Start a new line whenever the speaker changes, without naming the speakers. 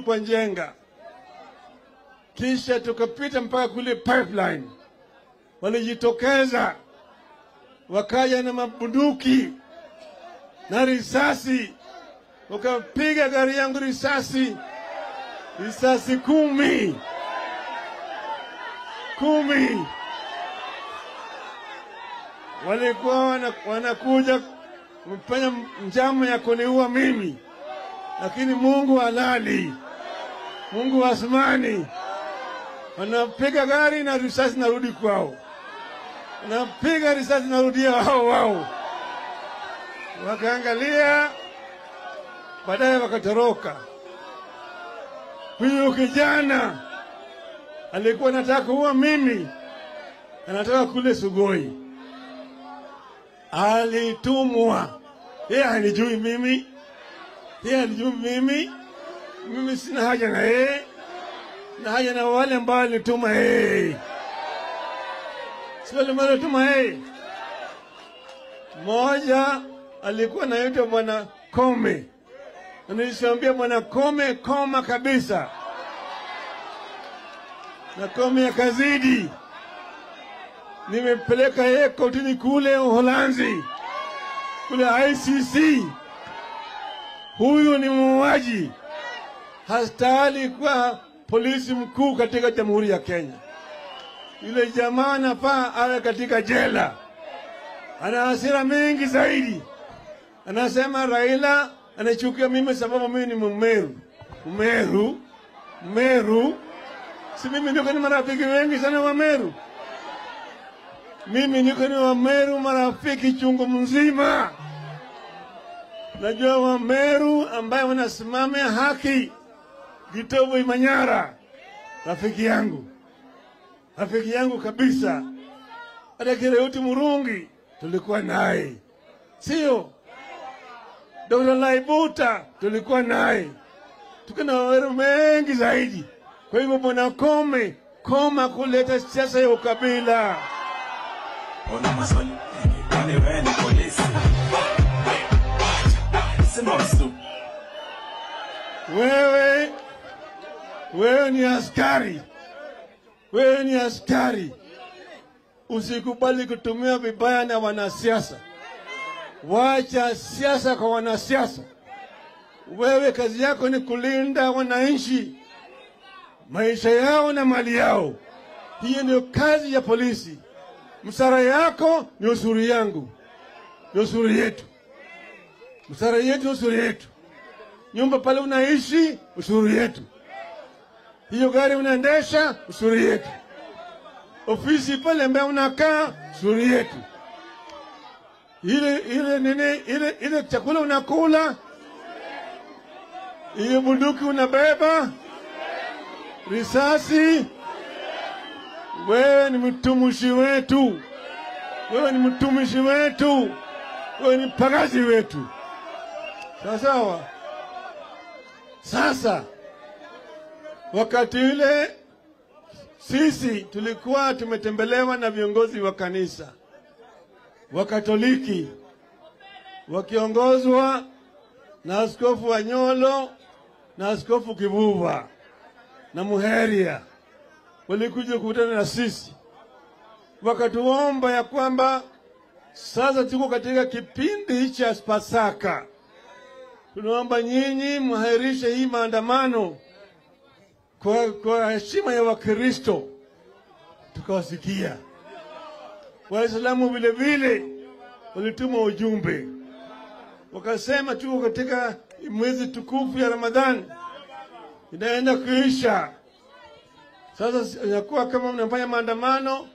kwa Njenga, kisha tukapita mpaka kule pipeline. Walijitokeza wakaja na mabunduki na risasi, wakapiga gari yangu risasi, risasi kumi. Kumi. Walikuwa wana- wanakuja kufanya njama ya kuniua mimi, lakini Mungu halali, Mungu wa asmani, wanapiga gari na risasi narudi kwao, wanapiga risasi narudia wao wao, wakaangalia, baadaye wakatoroka. Huyu kijana alikuwa anataka kuua mimi, anataka kule Sugoi, alitumwa. Yeye alijui mimi, yeye anijui mimi, mimi sina haja na yeye, na haja na wale ambao alituma yeye, si wale ambao yeye. moja alikuwa naitwa Bwana Kome, na Bwana Kome, koma kabisa na Kome akazidi. Nimepeleka yeye kotini kule Uholanzi, kule ICC. Huyu ni muuaji, hastahili kuwa polisi mkuu katika Jamhuri ya Kenya. Yule jamaa anafaa awe katika jela. Ana hasira mengi zaidi, anasema Raila anachukia mimi sababu mimi ni Mmeru. Mmeru, Mmeru si mimi niko ni marafiki wengi sana wa Meru. Mimi niko ni wa Meru marafiki chungu mzima. Najua wa Meru ambaye wanasimamia haki, Gitobo Imanyara, rafiki yangu, rafiki yangu kabisa. Hata Kireuti Murungi tulikuwa naye, sio? Dr. Laibuta tulikuwa naye, tuko na Wameru mengi zaidi. Kwa hivyo bwana Kome, koma kuleta siasa ya ukabila.
Una maswali mengi, kwani wewe ni polisi? Sema.
Wewe wewe ni askari, wewe ni askari. Usikubali kutumia vibaya na wanasiasa. Wacha siasa kwa wanasiasa. Wewe kazi yako ni kulinda wananchi, maisha yao na mali yao. Hiyo ndio kazi ya polisi. Msara yako ni usuri yangu, ni usuri yetu. Msara yetu ni usuru yetu. Nyumba pale unaishi, usuri yetu. Hiyo gari unaendesha, suri yetu. Ofisi pale ambaye unakaa, suri yetu. Ile ile nini, ile ile chakula unakula, ile bunduki unabeba, risasi. Wewe ni mtumishi wetu, wewe ni mtumishi wetu, wewe ni pagazi wetu. Sawa sawa. Sasa wakati ule sisi tulikuwa tumetembelewa na viongozi wa kanisa wa Katoliki wakiongozwa na Askofu wa nyolo na Askofu Kivuva na Muheria, walikuja kukutana na sisi wakatuomba ya kwamba sasa tuko katika kipindi cha Pasaka. Tunaomba nyinyi mwahirishe hii maandamano kwa, kwa heshima ya Wakristo. Tukawasikia Waislamu vile vile walituma ujumbe, wakasema tuko katika mwezi tukufu ya Ramadhani inaenda kuisha. Sasa inakuwa kama mnafanya maandamano,